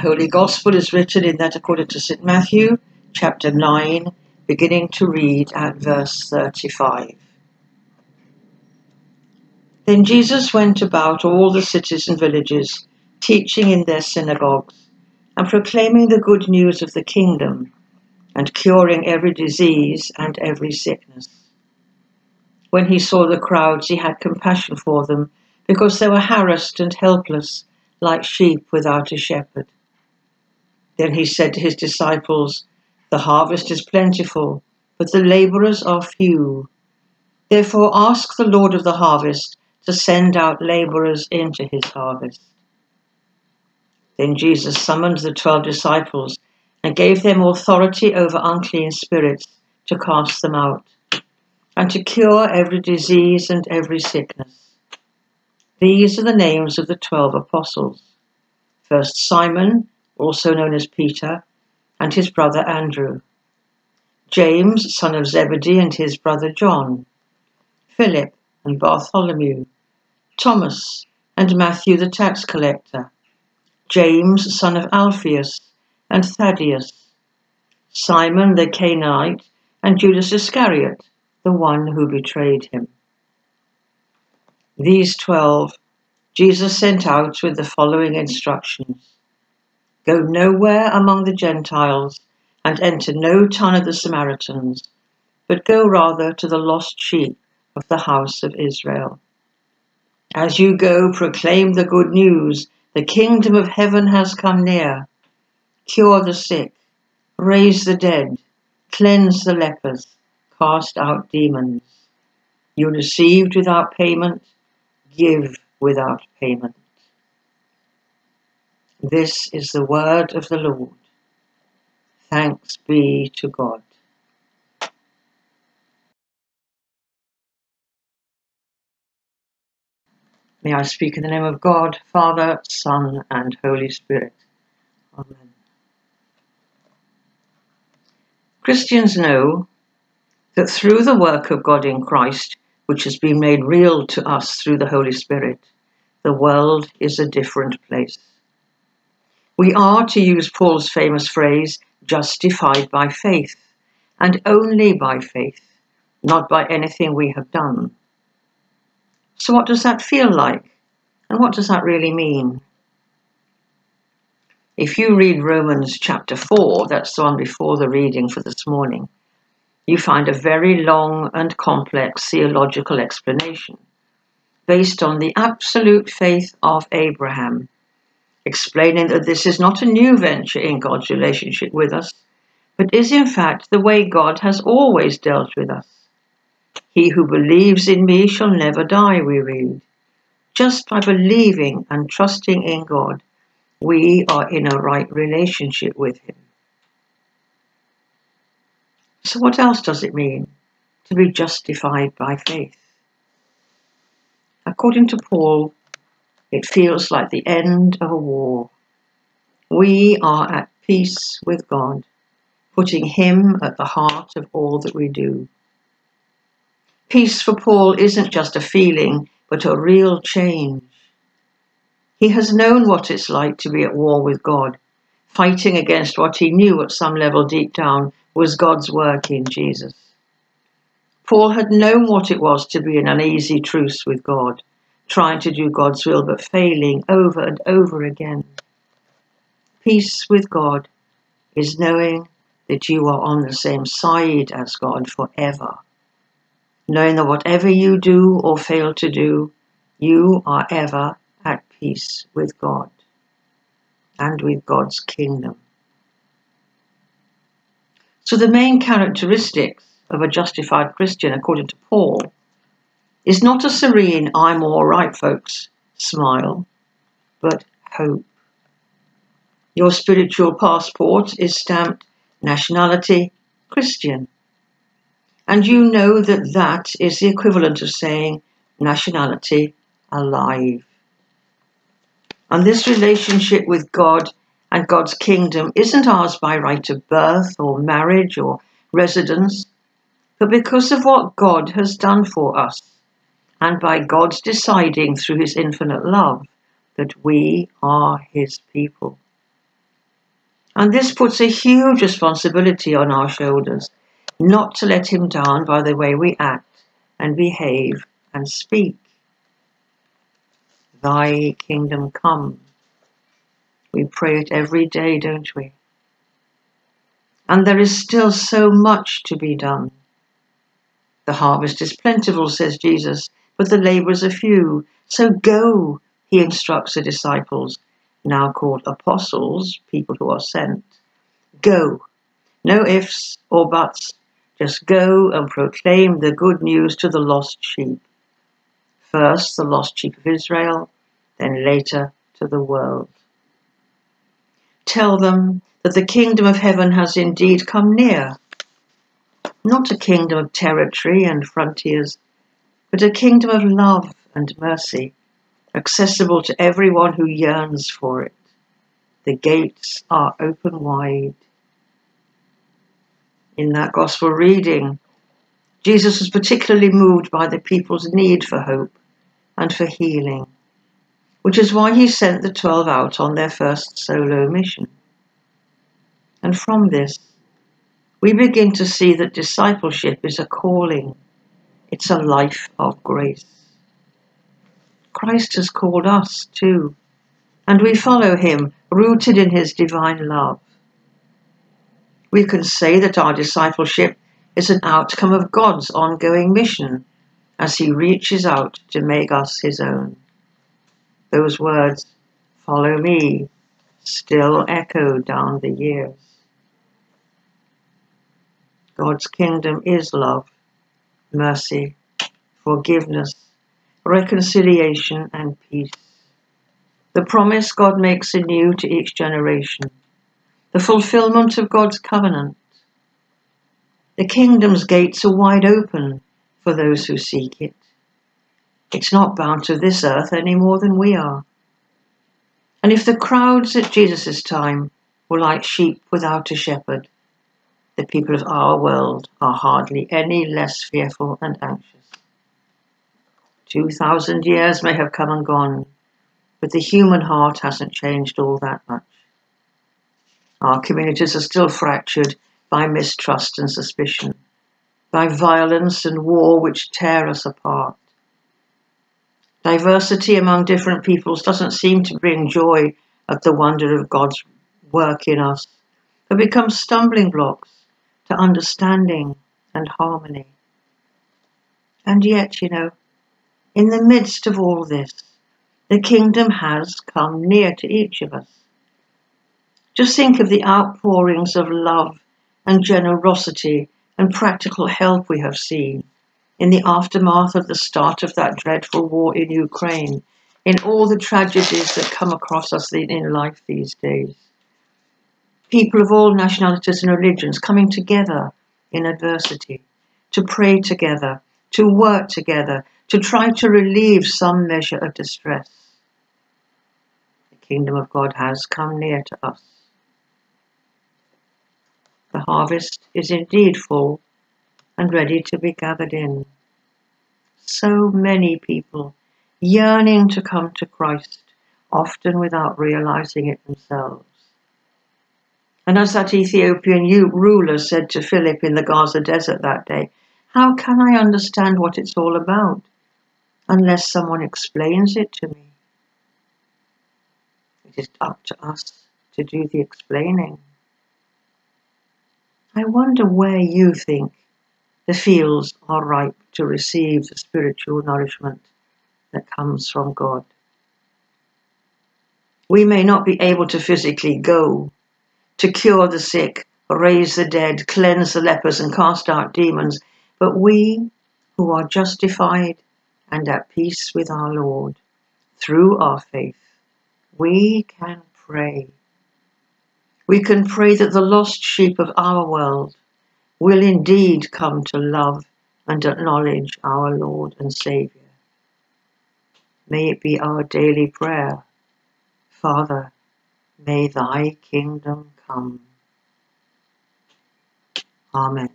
Holy Gospel is written in that according to St. Matthew, chapter 9, beginning to read at verse 35. Then Jesus went about all the cities and villages, teaching in their synagogues, and proclaiming the good news of the kingdom, and curing every disease and every sickness. When he saw the crowds, he had compassion for them, because they were harassed and helpless, like sheep without a shepherd. Then he said to his disciples, The harvest is plentiful, but the laborers are few. Therefore ask the Lord of the harvest to send out laborers into his harvest. Then Jesus summoned the twelve disciples and gave them authority over unclean spirits to cast them out and to cure every disease and every sickness. These are the names of the twelve apostles. First Simon, also known as Peter, and his brother Andrew. James, son of Zebedee, and his brother John. Philip and Bartholomew. Thomas and Matthew the tax collector. James, son of Alphaeus, and Thaddeus. Simon the Canaanite, and Judas Iscariot, the one who betrayed him. These twelve Jesus sent out with the following instructions Go nowhere among the Gentiles, and enter no town of the Samaritans, but go rather to the lost sheep of the house of Israel. As you go, proclaim the good news the kingdom of heaven has come near. Cure the sick, raise the dead, cleanse the lepers, cast out demons. You received without payment, give without payment. This is the word of the Lord. Thanks be to God. May I speak in the name of God, Father, Son, and Holy Spirit. Amen. Christians know that through the work of God in Christ, which has been made real to us through the Holy Spirit, the world is a different place. We are, to use Paul's famous phrase, justified by faith, and only by faith, not by anything we have done. So, what does that feel like? And what does that really mean? If you read Romans chapter 4, that's the one before the reading for this morning, you find a very long and complex theological explanation based on the absolute faith of Abraham explaining that this is not a new venture in God's relationship with us, but is in fact the way God has always dealt with us. He who believes in me shall never die, we read. Just by believing and trusting in God, we are in a right relationship with Him. So, what else does it mean to be justified by faith? According to Paul, it feels like the end of a war. We are at peace with God, putting Him at the heart of all that we do. Peace for Paul isn't just a feeling, but a real change. He has known what it's like to be at war with God, fighting against what he knew at some level deep down was God's work in Jesus. Paul had known what it was to be in an uneasy truce with God, trying to do God's will but failing over and over again. Peace with God is knowing that you are on the same side as God forever. Knowing that whatever you do or fail to do, you are ever at peace with God and with God's kingdom. So, the main characteristics of a justified Christian, according to Paul, is not a serene, I'm all right, folks smile, but hope. Your spiritual passport is stamped nationality Christian. And you know that that is the equivalent of saying nationality alive. And this relationship with God and God's kingdom isn't ours by right of birth or marriage or residence, but because of what God has done for us and by God's deciding through his infinite love that we are his people. And this puts a huge responsibility on our shoulders not to let him down by the way we act and behave and speak. Thy kingdom come. We pray it every day, don't we? And there is still so much to be done. The harvest is plentiful, says Jesus, but the labourers are few. So go, he instructs the disciples, now called apostles, people who are sent. Go. No ifs or buts. Just go and proclaim the good news to the lost sheep. First, the lost sheep of Israel, then later to the world. Tell them that the kingdom of heaven has indeed come near. Not a kingdom of territory and frontiers, but a kingdom of love and mercy accessible to everyone who yearns for it. The gates are open wide. In that gospel reading, Jesus was particularly moved by the people's need for hope and for healing, which is why he sent the twelve out on their first solo mission. And from this, we begin to see that discipleship is a calling, it's a life of grace. Christ has called us too, and we follow him, rooted in his divine love. We can say that our discipleship is an outcome of God's ongoing mission as he reaches out to make us his own. Those words, follow me, still echo down the years. God's kingdom is love, mercy, forgiveness, reconciliation, and peace. The promise God makes anew to each generation, the fulfillment of God's covenant. The kingdom's gates are wide open for those who seek it. It's not bound to this earth any more than we are. And if the crowds at Jesus' time were like sheep without a shepherd, the people of our world are hardly any less fearful and anxious. Two thousand years may have come and gone, but the human heart hasn't changed all that much. Our communities are still fractured by mistrust and suspicion, by violence and war which tear us apart. Diversity among different peoples doesn't seem to bring joy at the wonder of God's work in us, but becomes stumbling blocks understanding and harmony. And yet, you know, in the midst of all this, the kingdom has come near to each of us. Just think of the outpourings of love and generosity and practical help we have seen in the aftermath of the start of that dreadful war in Ukraine, in all the tragedies that come across us in life these days. People of all nationalities and religions coming together in adversity, to pray together, to work together, to try to relieve some measure of distress. The kingdom of God has come near to us. The harvest is indeed full and ready to be gathered in. So many people yearning to come to Christ, often without realizing it themselves. And as that Ethiopian ruler said to Philip in the Gaza desert that day, how can I understand what it's all about? unless someone explains it to me. It is up to us to do the explaining. I wonder where you think the fields are ripe to receive the spiritual nourishment that comes from God. We may not be able to physically go to cure the sick, raise the dead, cleanse the lepers, and cast out demons, but we who are justified and at peace with our Lord through our faith, we can pray. We can pray that the lost sheep of our world will indeed come to love and acknowledge our Lord and Saviour. May it be our daily prayer. Father, may thy kingdom come. Amen.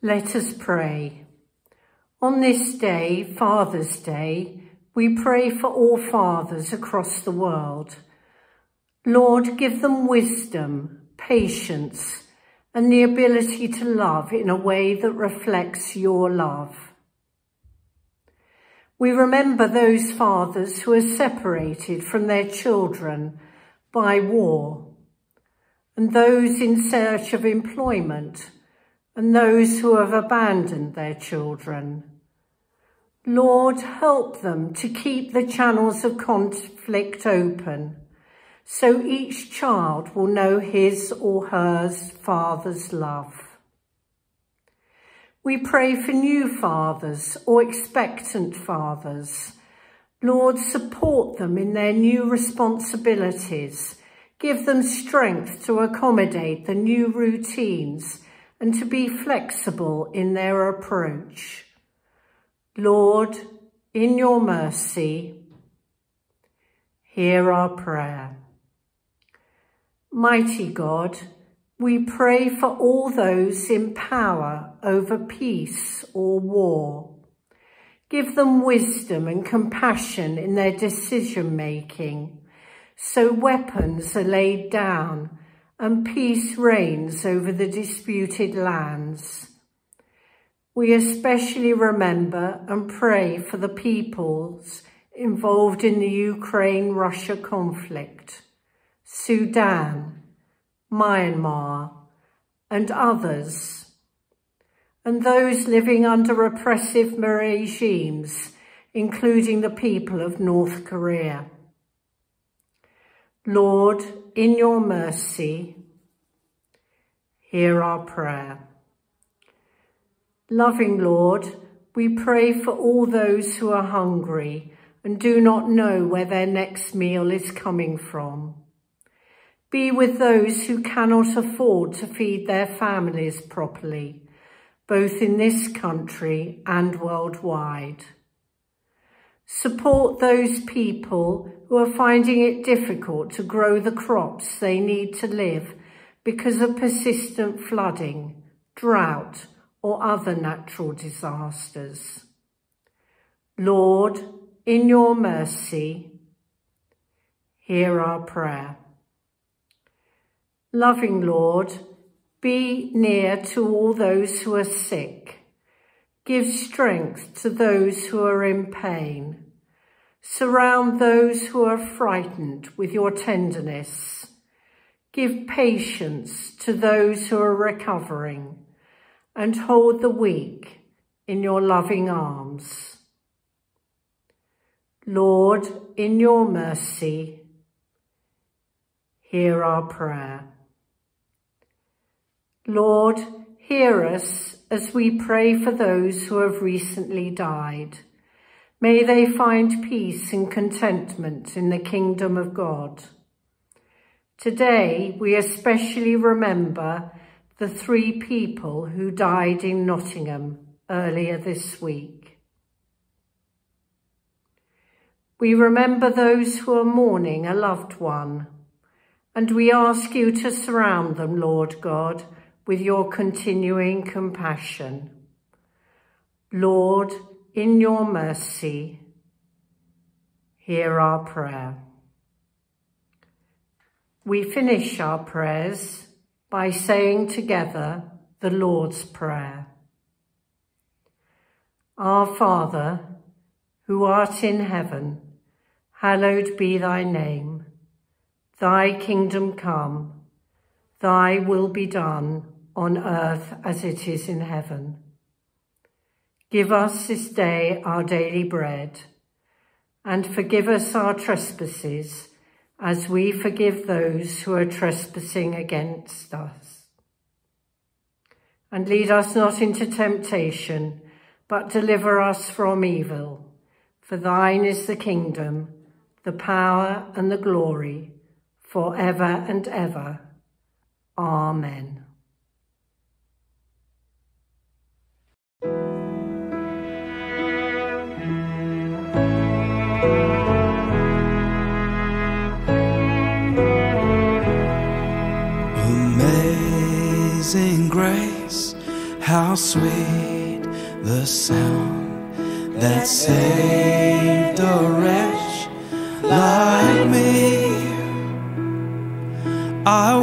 Let us pray. On this day, Father's Day, we pray for all fathers across the world. Lord, give them wisdom, patience, and the ability to love in a way that reflects your love. We remember those fathers who are separated from their children by war, and those in search of employment, and those who have abandoned their children. Lord, help them to keep the channels of conflict open so each child will know his or her father's love. We pray for new fathers or expectant fathers. Lord, support them in their new responsibilities. Give them strength to accommodate the new routines and to be flexible in their approach. Lord, in your mercy, hear our prayer. Mighty God, we pray for all those in power over peace or war. Give them wisdom and compassion in their decision-making, so weapons are laid down and peace reigns over the disputed lands. We especially remember and pray for the peoples involved in the Ukraine-Russia conflict, Sudan, Myanmar, and others, and those living under oppressive regimes, including the people of North Korea. Lord, in your mercy, hear our prayer. Loving Lord, we pray for all those who are hungry and do not know where their next meal is coming from. Be with those who cannot afford to feed their families properly, both in this country and worldwide. Support those people who are finding it difficult to grow the crops they need to live because of persistent flooding, drought, or other natural disasters. Lord, in your mercy, hear our prayer. Loving Lord, be near to all those who are sick. Give strength to those who are in pain. Surround those who are frightened with your tenderness. Give patience to those who are recovering and hold the weak in your loving arms. Lord, in your mercy, hear our prayer. Lord, hear us as we pray for those who have recently died. May they find peace and contentment in the kingdom of God. Today, we especially remember the three people who died in Nottingham earlier this week. We remember those who are mourning a loved one, and we ask you to surround them, Lord God, with your continuing compassion. Lord, in your mercy, hear our prayer. We finish our prayers by saying together the Lord's Prayer. Our Father, who art in heaven, hallowed be thy name. Thy kingdom come, thy will be done on earth as it is in heaven. Give us this day our daily bread, and forgive us our trespasses, as we forgive those who are trespassing against us. And lead us not into temptation, but deliver us from evil. For thine is the kingdom, the power and the glory, for ever and ever. Amen. Sweet the sound that saved a wretch like me. I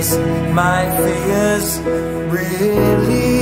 grace my fears relieved.